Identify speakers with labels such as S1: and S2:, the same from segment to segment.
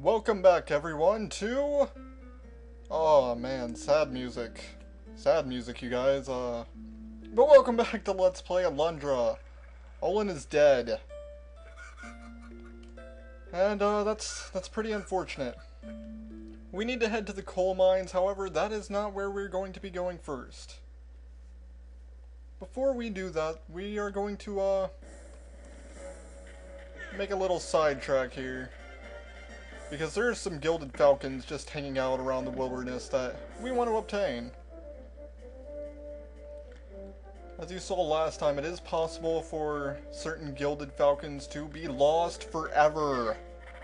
S1: Welcome back, everyone, to... Oh, man, sad music. Sad music, you guys. Uh, But welcome back to Let's Play Alundra. Olen is dead. And, uh, that's, that's pretty unfortunate. We need to head to the coal mines, however, that is not where we're going to be going first. Before we do that, we are going to, uh, make a little sidetrack here. Because there's some gilded falcons just hanging out around the wilderness that we want to obtain. As you saw last time, it is possible for certain gilded falcons to be lost forever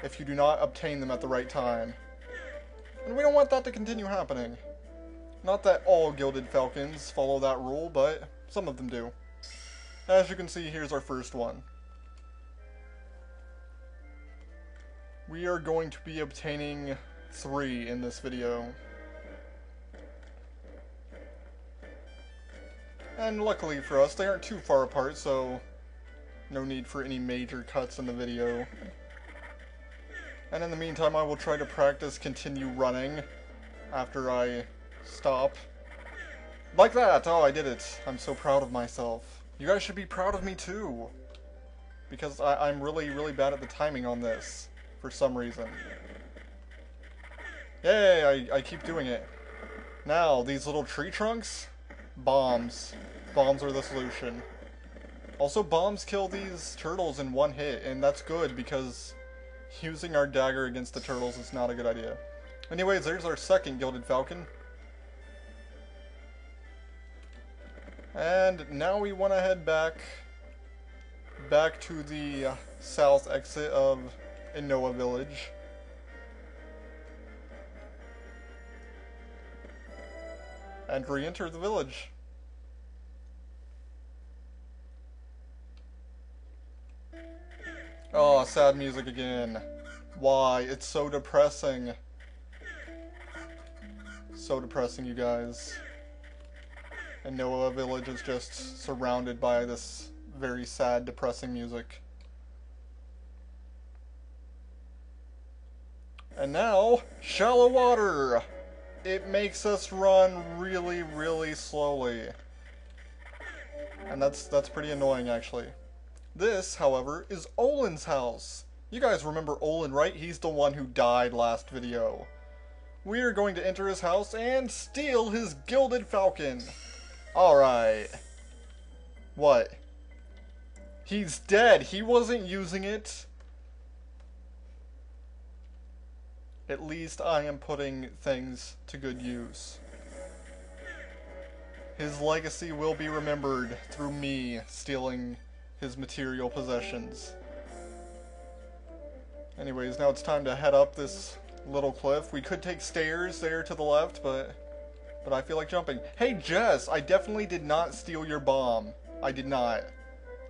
S1: if you do not obtain them at the right time. And we don't want that to continue happening. Not that all gilded falcons follow that rule, but some of them do. As you can see, here's our first one. We are going to be obtaining three in this video. And luckily for us, they aren't too far apart, so no need for any major cuts in the video. And in the meantime, I will try to practice continue running after I stop. Like that! Oh, I did it. I'm so proud of myself. You guys should be proud of me too. Because I I'm really, really bad at the timing on this for some reason. Yay, I, I keep doing it. Now, these little tree trunks? Bombs. Bombs are the solution. Also, bombs kill these turtles in one hit, and that's good because using our dagger against the turtles is not a good idea. Anyways, there's our second Gilded Falcon. And now we want to head back back to the uh, south exit of Inoa Village. And re-enter the village. Oh, sad music again. Why? It's so depressing. So depressing, you guys. And Inoa Village is just surrounded by this very sad, depressing music. And now, shallow water! It makes us run really, really slowly. And that's that's pretty annoying, actually. This, however, is Olen's house. You guys remember Olin, right? He's the one who died last video. We are going to enter his house and steal his Gilded Falcon. Alright. What? He's dead. He wasn't using it. At least I am putting things to good use. His legacy will be remembered through me stealing his material possessions. Anyways, now it's time to head up this little cliff. We could take stairs there to the left, but but I feel like jumping. Hey Jess, I definitely did not steal your bomb. I did not.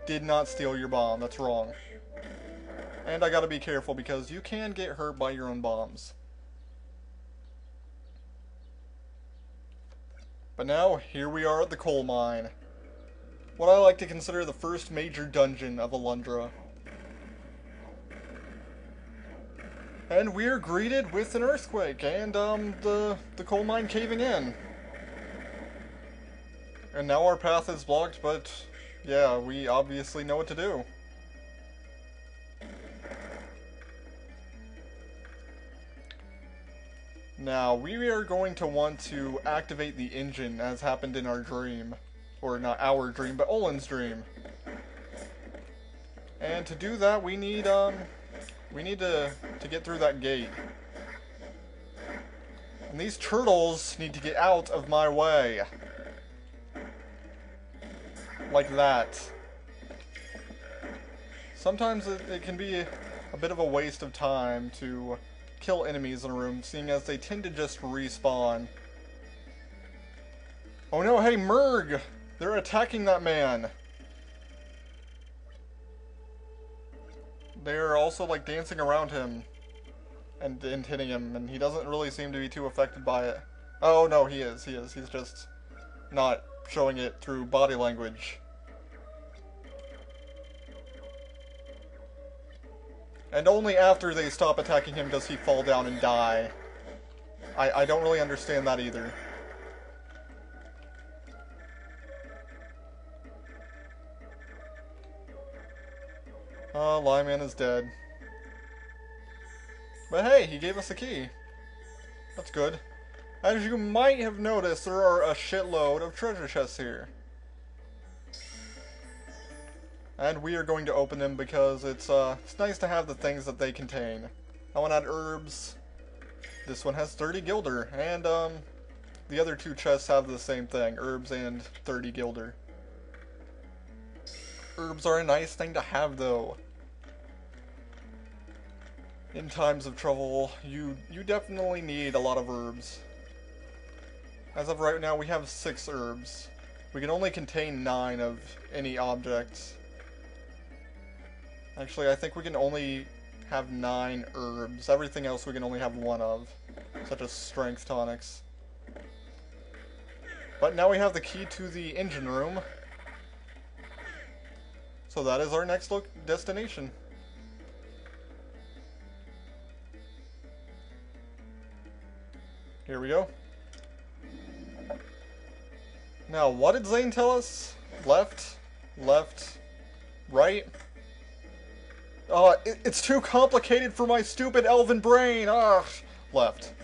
S1: Did not steal your bomb. That's wrong. And I gotta be careful because you can get hurt by your own bombs. But now, here we are at the coal mine. What I like to consider the first major dungeon of Alundra. And we're greeted with an earthquake and um, the, the coal mine caving in. And now our path is blocked, but yeah, we obviously know what to do. Now, we are going to want to activate the engine as happened in our dream. Or not our dream, but Olen's dream. And to do that, we need, um, we need to, to get through that gate. And these turtles need to get out of my way. Like that. Sometimes it, it can be a bit of a waste of time to kill enemies in a room, seeing as they tend to just respawn. Oh no, hey, Murgg! They're attacking that man! They're also, like, dancing around him and, and hitting him, and he doesn't really seem to be too affected by it. Oh, no, he is, he is. He's just not showing it through body language. And only after they stop attacking him does he fall down and die. I, I don't really understand that either. Uh, Lyman is dead. But hey, he gave us a key. That's good. As you might have noticed, there are a shitload of treasure chests here. And we are going to open them because it's uh, it's nice to have the things that they contain. I want to add herbs. This one has 30 gilder, and um, the other two chests have the same thing, herbs and 30 gilder. Herbs are a nice thing to have though. In times of trouble, you you definitely need a lot of herbs. As of right now, we have six herbs. We can only contain nine of any objects. Actually, I think we can only have nine herbs. Everything else we can only have one of, such as strength tonics. But now we have the key to the engine room. So that is our next destination. Here we go. Now, what did Zane tell us? Left, left, right. Oh, it, it's too complicated for my stupid elven brain. Ugh. Left.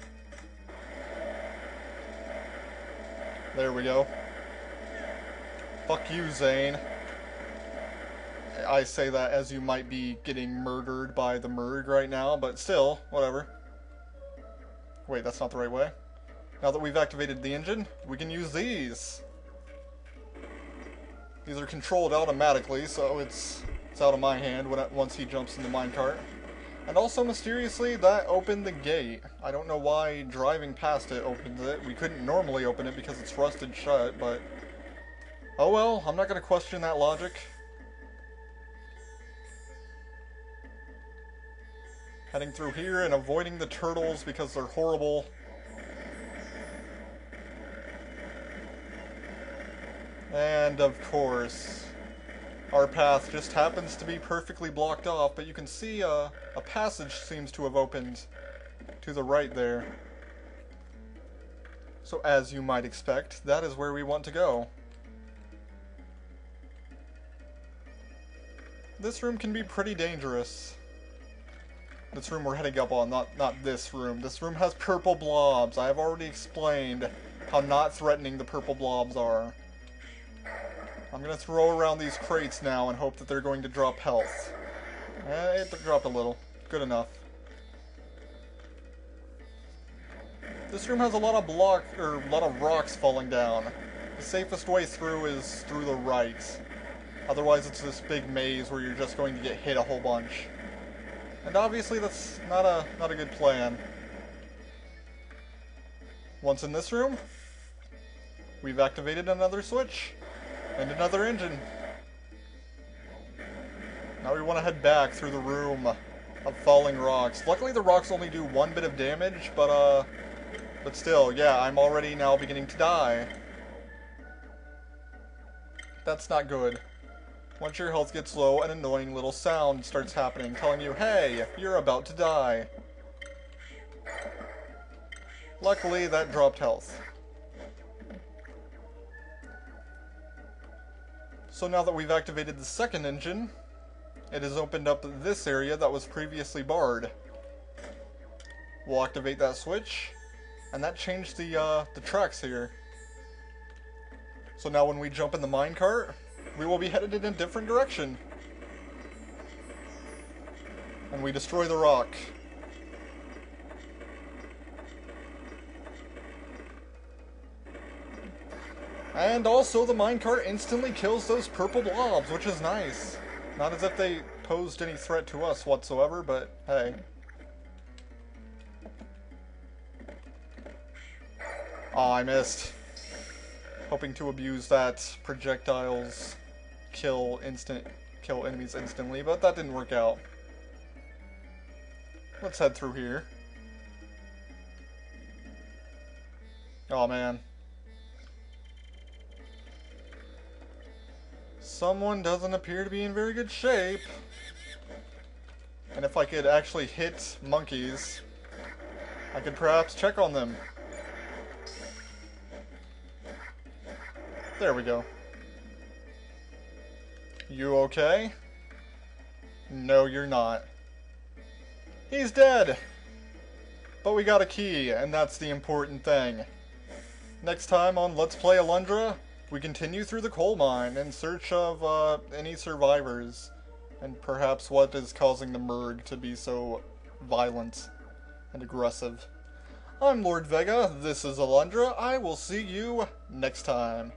S1: There we go. Fuck you, Zane. I say that as you might be getting murdered by the Murgg right now, but still, whatever. Wait, that's not the right way. Now that we've activated the engine, we can use these. These are controlled automatically, so it's it's out of my hand when once he jumps in the minecart. And also, mysteriously, that opened the gate. I don't know why driving past it opens it. We couldn't normally open it because it's rusted shut, but... Oh well, I'm not going to question that logic. Heading through here and avoiding the turtles because they're horrible. And of course, our path just happens to be perfectly blocked off, but you can see uh, a passage seems to have opened to the right there. So as you might expect, that is where we want to go. This room can be pretty dangerous. This room we're heading up on, not, not this room. This room has purple blobs. I have already explained how not threatening the purple blobs are. I'm gonna throw around these crates now and hope that they're going to drop health. Eh, it dropped a little. Good enough. This room has a lot of block, or a lot of rocks falling down. The safest way through is through the right. Otherwise it's this big maze where you're just going to get hit a whole bunch. And obviously that's not a not a good plan. Once in this room, we've activated another switch. And another engine. Now we want to head back through the room of falling rocks. Luckily the rocks only do one bit of damage, but uh, but still, yeah, I'm already now beginning to die. That's not good. Once your health gets low, an annoying little sound starts happening, telling you, hey, you're about to die. Luckily, that dropped health. So now that we've activated the second engine, it has opened up this area that was previously barred. We'll activate that switch, and that changed the, uh, the tracks here. So now when we jump in the minecart, we will be headed in a different direction. And we destroy the rock. And also, the minecart instantly kills those purple blobs, which is nice. Not as if they posed any threat to us whatsoever, but hey. Oh, I missed. Hoping to abuse that projectiles kill instant kill enemies instantly, but that didn't work out. Let's head through here. Oh man. Someone doesn't appear to be in very good shape. And if I could actually hit monkeys, I could perhaps check on them. There we go. You okay? No, you're not. He's dead! But we got a key, and that's the important thing. Next time on Let's Play Alundra, we continue through the coal mine in search of uh, any survivors, and perhaps what is causing the Murgg to be so violent and aggressive. I'm Lord Vega, this is Alundra, I will see you next time.